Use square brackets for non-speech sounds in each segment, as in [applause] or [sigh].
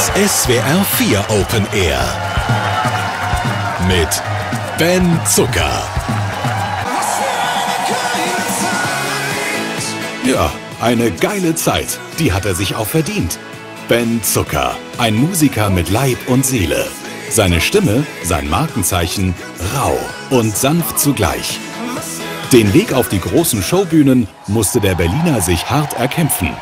Das SWR 4 Open Air. Mit Ben Zucker. Ja, eine geile Zeit. Die hat er sich auch verdient. Ben Zucker, ein Musiker mit Leib und Seele. Seine Stimme, sein Markenzeichen, rau und sanft zugleich. Den Weg auf die großen Showbühnen musste der Berliner sich hart erkämpfen.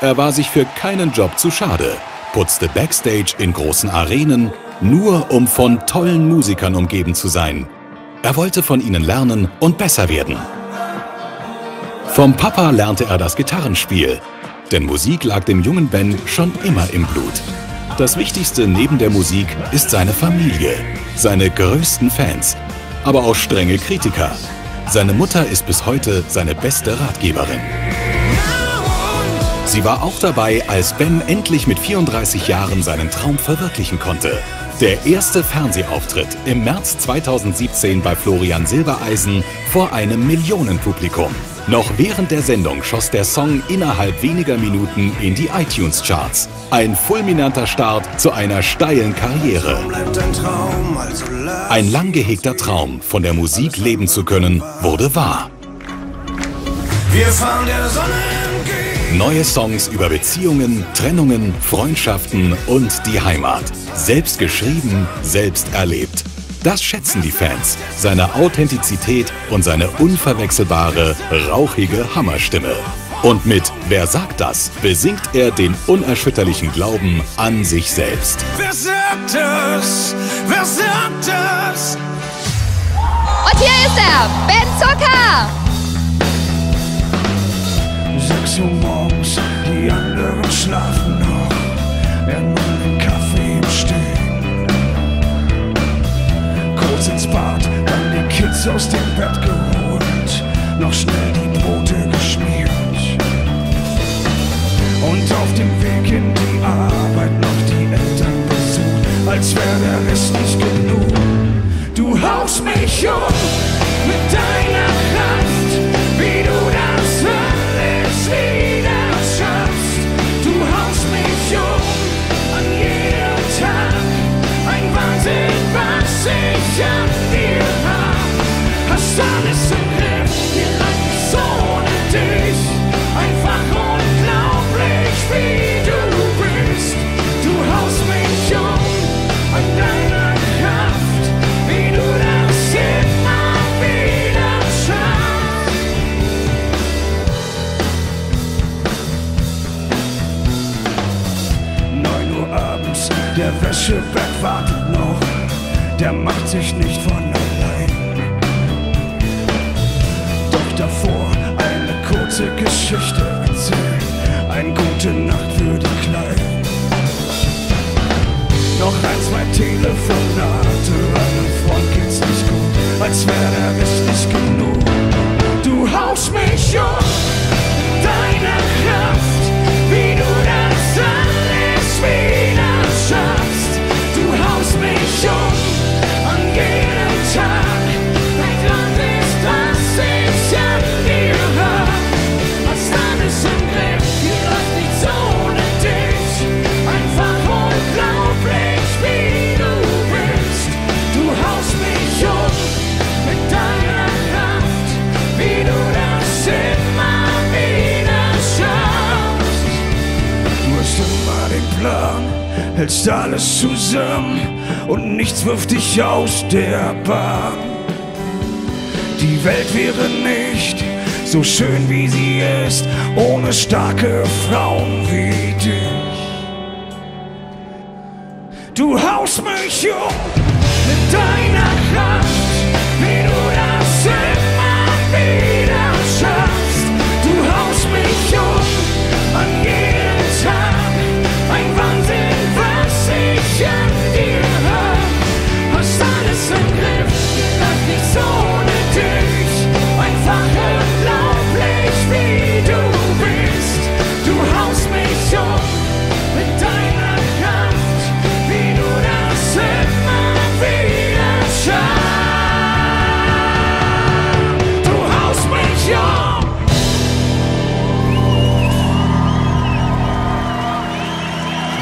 Er war sich für keinen Job zu schade, putzte Backstage in großen Arenen, nur um von tollen Musikern umgeben zu sein. Er wollte von ihnen lernen und besser werden. Vom Papa lernte er das Gitarrenspiel, denn Musik lag dem jungen Ben schon immer im Blut. Das Wichtigste neben der Musik ist seine Familie, seine größten Fans, aber auch strenge Kritiker. Seine Mutter ist bis heute seine beste Ratgeberin. Sie war auch dabei, als Ben endlich mit 34 Jahren seinen Traum verwirklichen konnte. Der erste Fernsehauftritt im März 2017 bei Florian Silbereisen vor einem Millionenpublikum. Noch während der Sendung schoss der Song innerhalb weniger Minuten in die iTunes-Charts. Ein fulminanter Start zu einer steilen Karriere. Ein lang gehegter Traum, von der Musik leben zu können, wurde wahr. Wir fahren der Sonne. Neue Songs über Beziehungen, Trennungen, Freundschaften und die Heimat. Selbst geschrieben, selbst erlebt. Das schätzen die Fans. Seine Authentizität und seine unverwechselbare, rauchige Hammerstimme. Und mit Wer sagt das? besingt er den unerschütterlichen Glauben an sich selbst. Wer sagt das? Wer sagt das? Und hier ist er, Ben Zucker! 6 Uhr morgens, die anderen schlafen noch. Er nimmt den Kaffee im Stehen. Kurz ins Bad, dann die Kids aus dem Bett geholt. Noch schnell die Brote geschmiert. Und auf dem Weg in die Arbeit noch die Eltern besucht, als wäre der Rest nicht genug. Du haust mich um mit deiner was und nichts wirft dich aus der Bahn. Die Welt wäre nicht so schön wie sie ist, ohne starke Frauen wie dich. Du haust mich um mit deiner Kraft,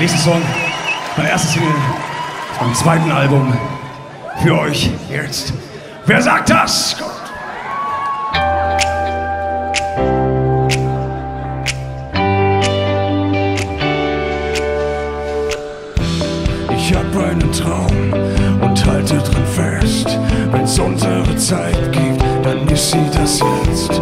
Nächster Song Mein erstes Single vom zweiten Album für euch jetzt. Wer sagt das? Ich hab einen Traum und halte dran fest. Wenn's unsere Zeit gibt, dann ist sie das jetzt.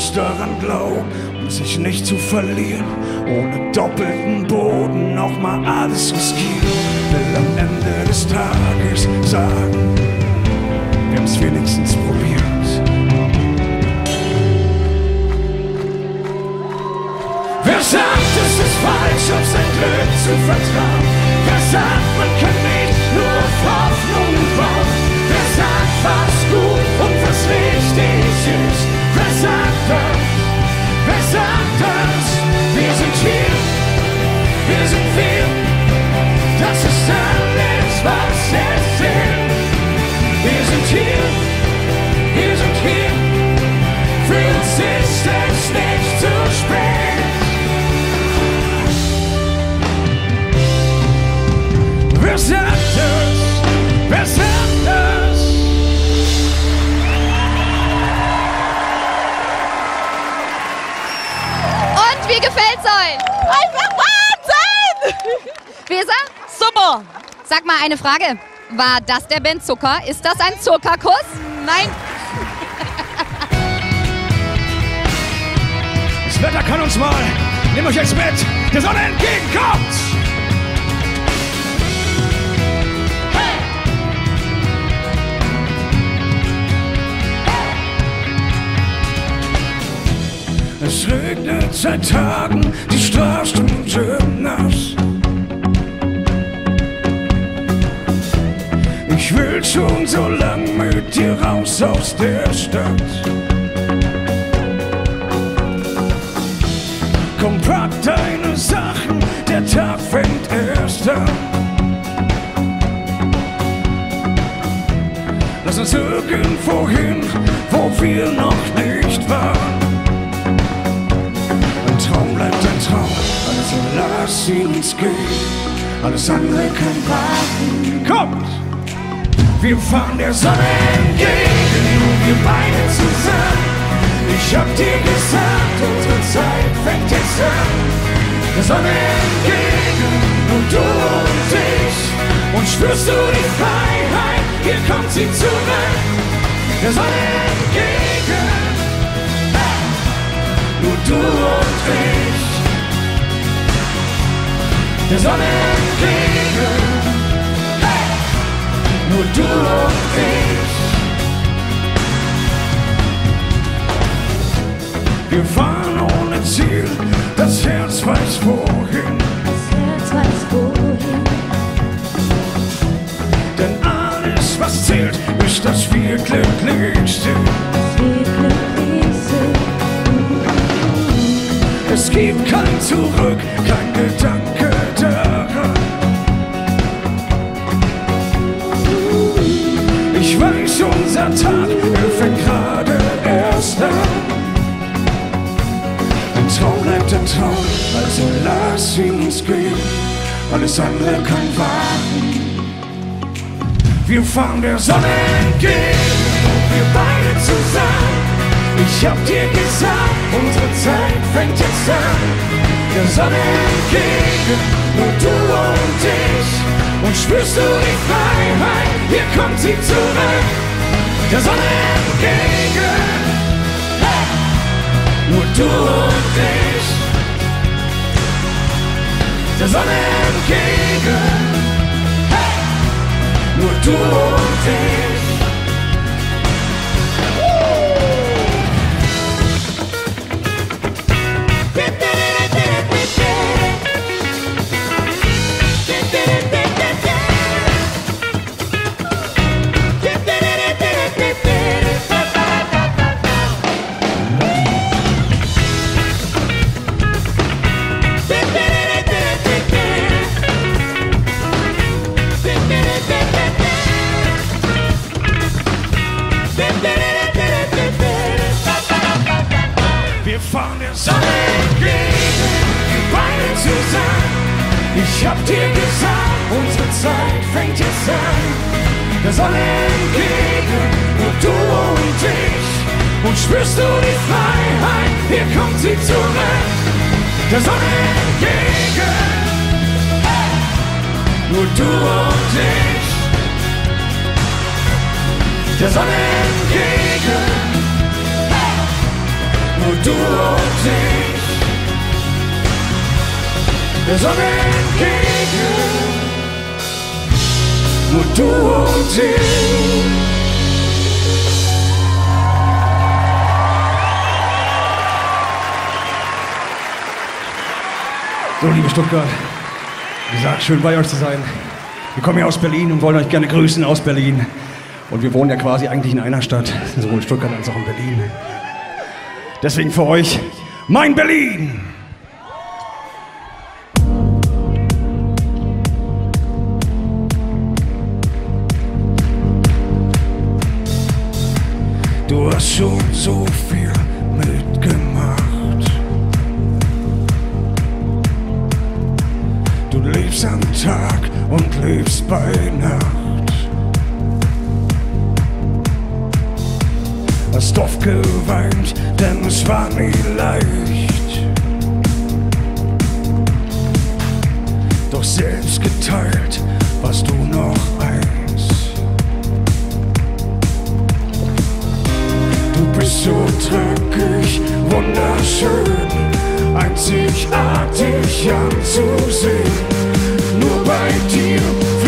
Muss daran glauben, um sich nicht zu verlieren. Ohne doppelten Boden auch mal alles riskieren. Will am Ende des Tages sagen, wir haben's wenigstens probiert. Wer sagt, es ist falsch, auf sein Glück zu vertrauen? Wer sagt, man kann nicht nur auf Hoffnungen bauen? Wer sagt, eine Frage. War das der Ben Zucker? Ist das ein Zuckerkuss? Nein, Das Wetter kann uns mal. Nehmt euch jetzt mit. Der Sonne entgegenkommt. Es regnet seit Tagen, die Straßen sind nass. Ich will schon so lang mit dir raus aus der Stadt. Komm, pack deine Sachen, der Tag fängt erst an. Lass uns irgendwo hin, wo wir noch nicht waren. Ein Traum bleibt ein Traum, also lass ihn uns gehen. Alles andere kann warten. Kommt! Wir fahren der Sonne entgegen, nur wir beide zusammen. Ich hab dir gesagt, unsere Zeit fängt jetzt an. Der Sonne entgegen, nur du und ich. Und spürst du die Freiheit, hier kommt sie zurück. Der Sonne entgegen, nur du und ich. Der Sonne entgegen, nur du und ich. Wir fahren ohne Ziel, das Herz weiß wohin. Das Herz weiß wohin. Denn alles, was zählt, ist, dass wir glücklich sind. Es gibt kein Zurück, kein Gedanken. Unser Tag, er fängt gerade erst an. Ein Traum bleibt ein Traum, also lass uns gehen. Alles andere kann warten. Wir fahren der Sonne entgegen wir beide zusammen. Ich hab dir gesagt, unsere Zeit fängt jetzt an. Der Sonne entgegen, nur du und ich. Und spürst du die Freiheit, hier kommt sie zurück. Der Sonne entgegen, hey! nur du und ich. Der Sonne entgegen, hey! nur du und Der Sonne entgegen, nur du und ich. Der Sonne entgegen, nur du und ich. Der Sonne entgegen, nur du und ich. So, liebe Stuttgart, wie gesagt, schön bei euch zu sein. Wir kommen ja aus Berlin und wollen euch gerne grüßen aus Berlin. Und wir wohnen ja quasi eigentlich in einer Stadt, sowohl in Stuttgart als auch in Berlin. Deswegen für euch mein Berlin. Du hast schon so viel Tag und lebst bei Nacht. Hast oft geweint, denn es war nie leicht. Doch selbst geteilt warst du noch eins. Du bist so dreckig, wunderschön, einzigartig anzusehen. Nur bei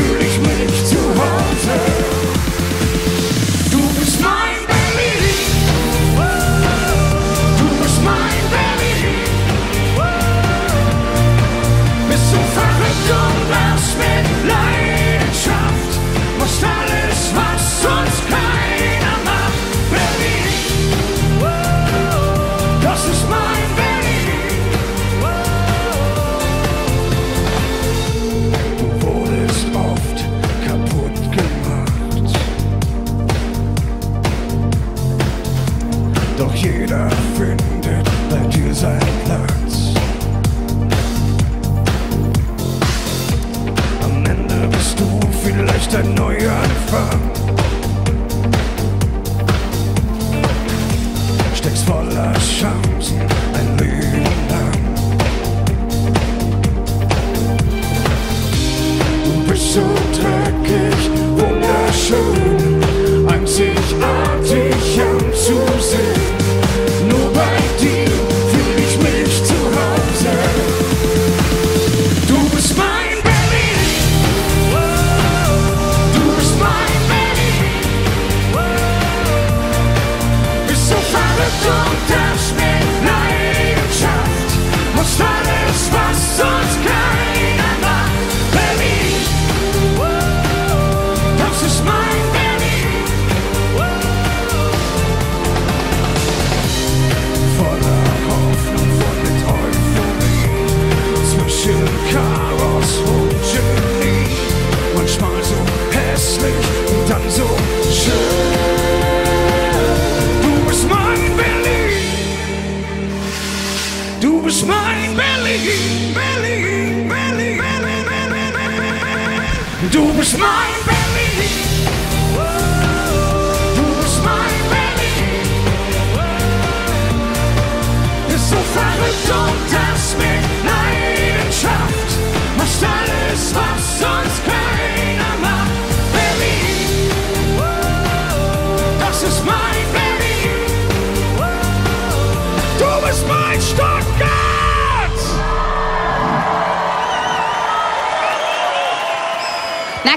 was mine.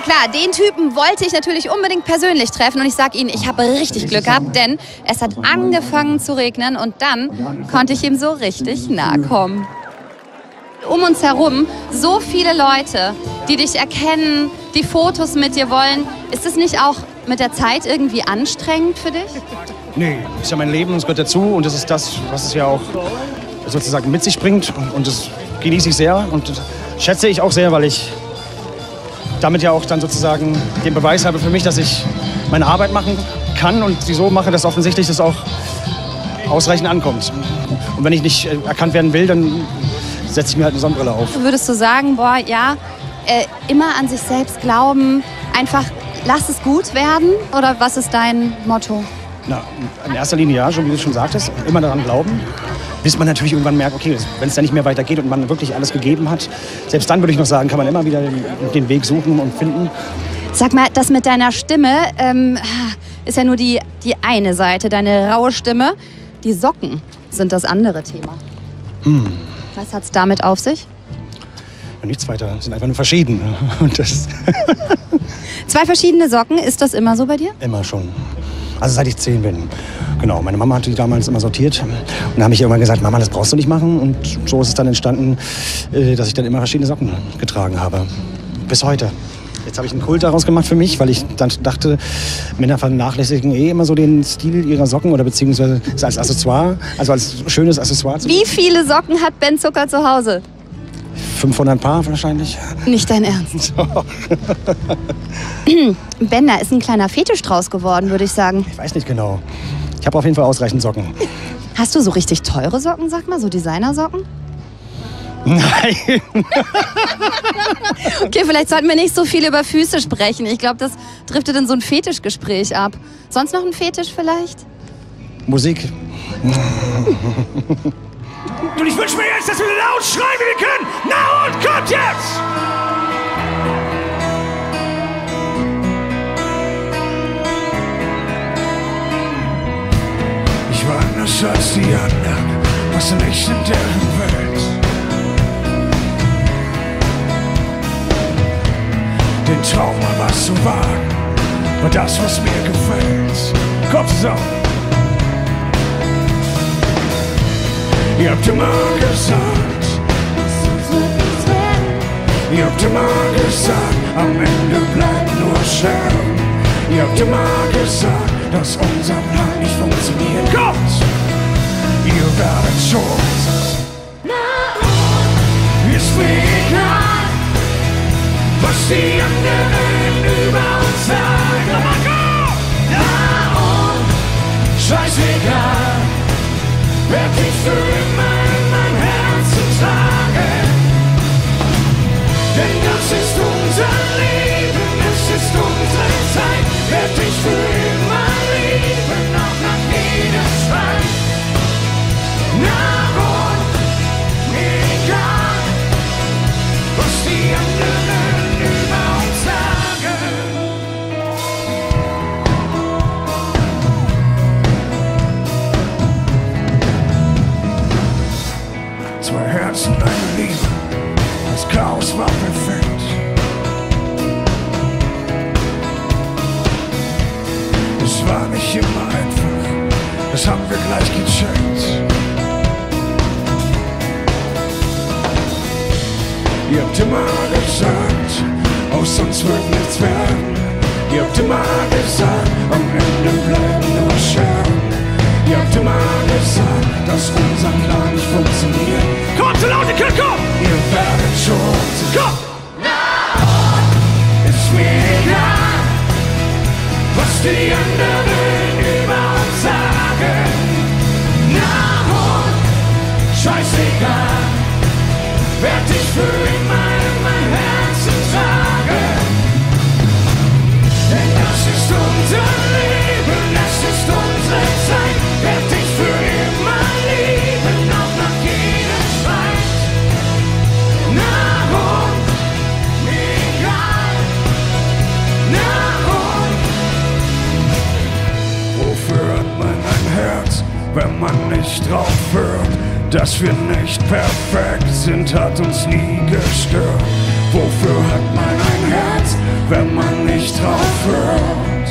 Klar, den Typen wollte ich natürlich unbedingt persönlich treffen und ich sag Ihnen, ich habe richtig Glück gehabt, denn es hat angefangen zu regnen und dann konnte ich ihm so richtig nahe kommen. Um uns herum so viele Leute, die dich erkennen, die Fotos mit dir wollen. Ist es nicht auch mit der Zeit irgendwie anstrengend für dich? Nee, ist ja mein Leben und es gehört dazu und das ist das, was es ja auch sozusagen mit sich bringt und das genieße ich sehr und schätze ich auch sehr, weil ich damit ja auch dann sozusagen den Beweis habe für mich, dass ich meine Arbeit machen kann und sie so mache, dass offensichtlich das auch ausreichend ankommt. Und wenn ich nicht äh, erkannt werden will, dann setze ich mir halt eine Sonnenbrille auf. Würdest du sagen, boah, ja, äh, immer an sich selbst glauben, einfach lass es gut werden? Oder was ist dein Motto? Na, in erster Linie ja, schon wie du schon sagtest, immer daran glauben. Bis man natürlich irgendwann merkt, okay, wenn es dann nicht mehr weitergeht und man wirklich alles gegeben hat, selbst dann würde ich noch sagen, kann man immer wieder den, den Weg suchen und finden. Sag mal, das mit deiner Stimme ähm, ist ja nur die, die eine Seite, deine raue Stimme. Die Socken sind das andere Thema. Was hat's damit auf sich? Nichts weiter, sind einfach nur verschieden. [laughs] Und das Zwei verschiedene Socken, ist das immer so bei dir? immer schon. Also seit ich zehn bin. Genau, meine Mama hat die damals immer sortiert. Und da habe ich immer gesagt, Mama, das brauchst du nicht machen. Und so ist es dann entstanden, äh, dass ich dann immer verschiedene Socken getragen habe. Bis heute. Jetzt habe ich einen Kult daraus gemacht für mich, weil ich dann dachte, Männer vernachlässigen eh immer so den Stil ihrer Socken oder beziehungsweise als Accessoire, also als schönes Accessoire. zu- Wie viele Socken hat Ben Zucker zu Hause? 500 Paar wahrscheinlich. Nicht dein Ernst. [laughs] [clears throat] ben, da ist ein kleiner Fetisch draus geworden, würde ich sagen. Ich weiß nicht genau. Ich habe auf jeden Fall ausreichend Socken. [laughs] Hast du so richtig teure Socken, sag mal, so Designersocken? Nein. [laughs] Okay, vielleicht sollten wir nicht so viel über Füße sprechen. Ich glaube, das driftet in so ein Fetischgespräch ab. Sonst noch ein Fetisch vielleicht? Musik. Und ich wünsche mir jetzt, dass wir laut schreien, wie wir können. Na und kommt jetzt! Anders als die anderen, was nicht in deren Welt. Den Traum mal was zu wagen, war das, was mir gefällt. Kommt zusammen! Ihr habt immer gesagt, ihr habt immer gesagt, am Ende bleibt nur Scherben. Ihr habt immer gesagt, dass unser Plan nicht funktioniert. Kommt! Ihr werdet schon. Ist mir egal, was die anderen über uns sagen. Aber komm! Na und scheißegal. Werd ich für immer in mein Herzen tragen. Denn das ist unser Leben, es ist unsere Zeit. Werd ich für immer Es war nicht immer einfach. Das haben wir gleich gecheckt. Ihr habt immer gesagt, aus uns wird nichts werden. Ihr habt immer gesagt, am Ende bleiben nur Scherben. Ihr habt immer gesagt, dass unser Plan nicht funktioniert. Kommt zu laut, ihr kommen! Ihr werdet schon sehen. Komm! Ist mir egal, was die anderen scheißegal, werd ich für immer in Dass wir nicht perfekt sind, hat uns nie gestört. Wofür hat man ein Herz, wenn man nicht drauf hört?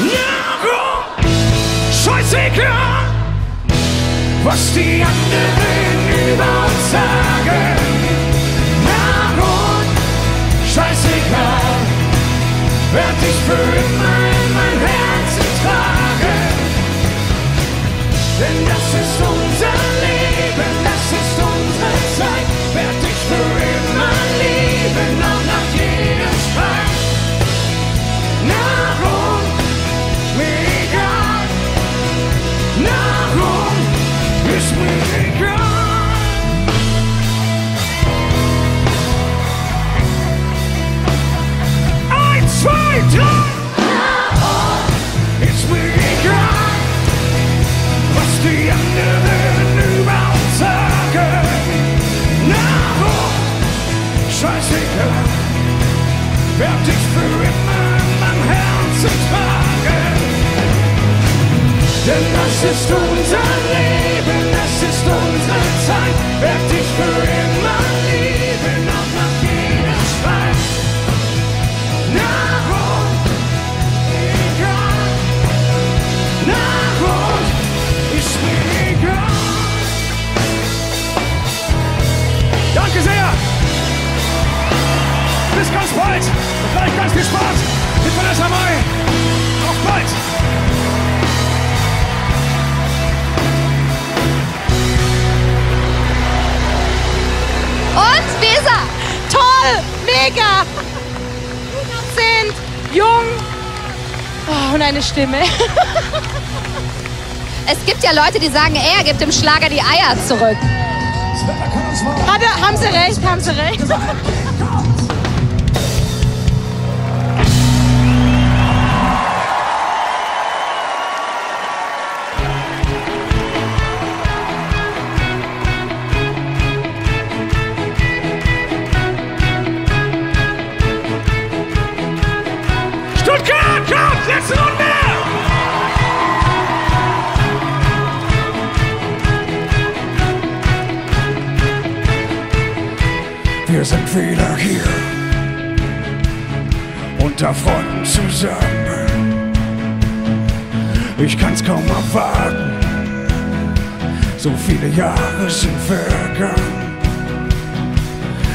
Nahrung, scheißegal, was die anderen über uns sagen. Nahrung, scheißegal, werd ich für immer Denn das ist unser Denn das ist unser Leben, das ist unsere Zeit, oh, und eine Stimme. [laughs] Es gibt ja Leute, die sagen, er gibt dem Schlager die Eier zurück. Hat er, haben Sie recht, haben Sie recht. Sind wieder hier unter Freunden zusammen. Ich kann's kaum erwarten, so viele Jahre sind vergangen.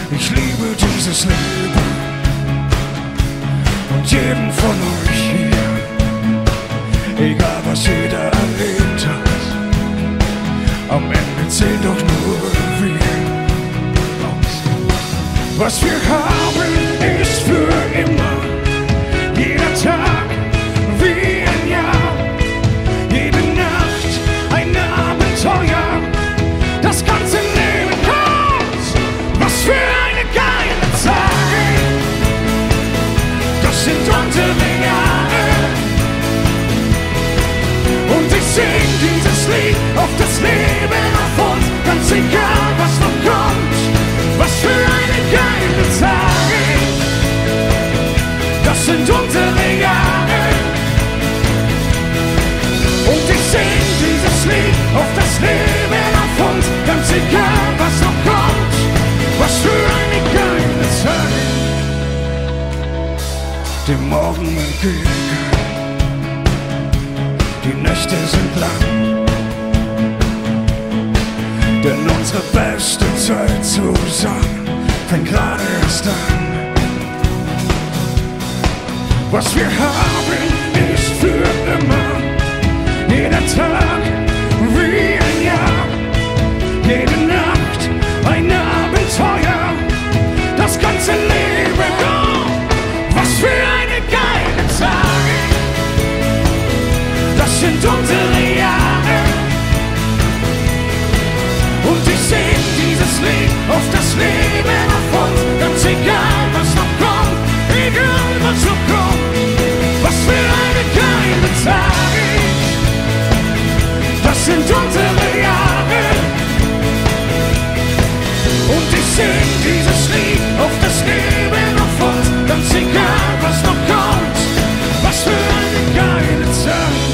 Ich liebe dieses Leben und jeden von euch hier. Egal was jeder erlebt hat, am Ende zählt doch nur wir. Was wir haben, ist für immer. Jeder Tag wie ein Jahr, jede Nacht ein Abenteuer. Das ganze Leben kommt. Was für eine geile Zeit. Das sind unsere Jahre. Und ich sing dieses Lied auf das Leben sind unsere Jahre. Und ich sing dieses Lied auf das Leben auf uns, ganz egal was noch kommt. Was für eine geile Zeit. Dem Morgen entgegen. Die Nächte sind lang. Denn unsere beste Zeit zusammen fängt gerade erst an. Was wir haben, ist für immer. Jeder Tag wie ein Jahr. Jede Nacht ein Abenteuer. Das ganze Leben, oh, was für eine geile Zeit. Das sind unsere Jahre. Und ich sing dieses Lied auf das Leben Das sind unsere Jahre. Und ich sing dieses Lied auf das Leben auf uns. Ganz egal, was noch kommt. Was für eine geile Zeit.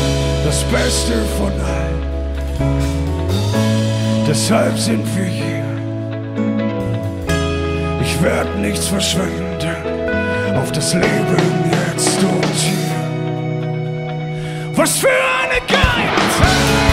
Das Beste von allen. Deshalb sind wir hier. Ich werd nichts verschwenden auf das Leben jetzt und hier. for sphere and a guide.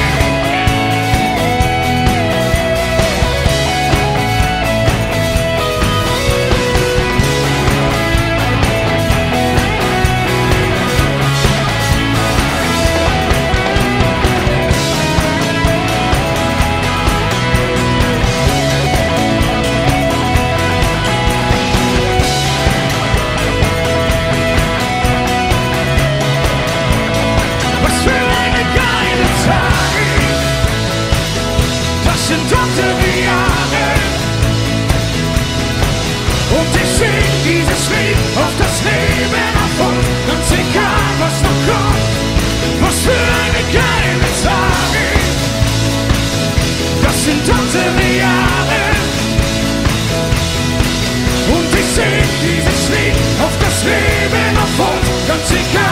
Mexico.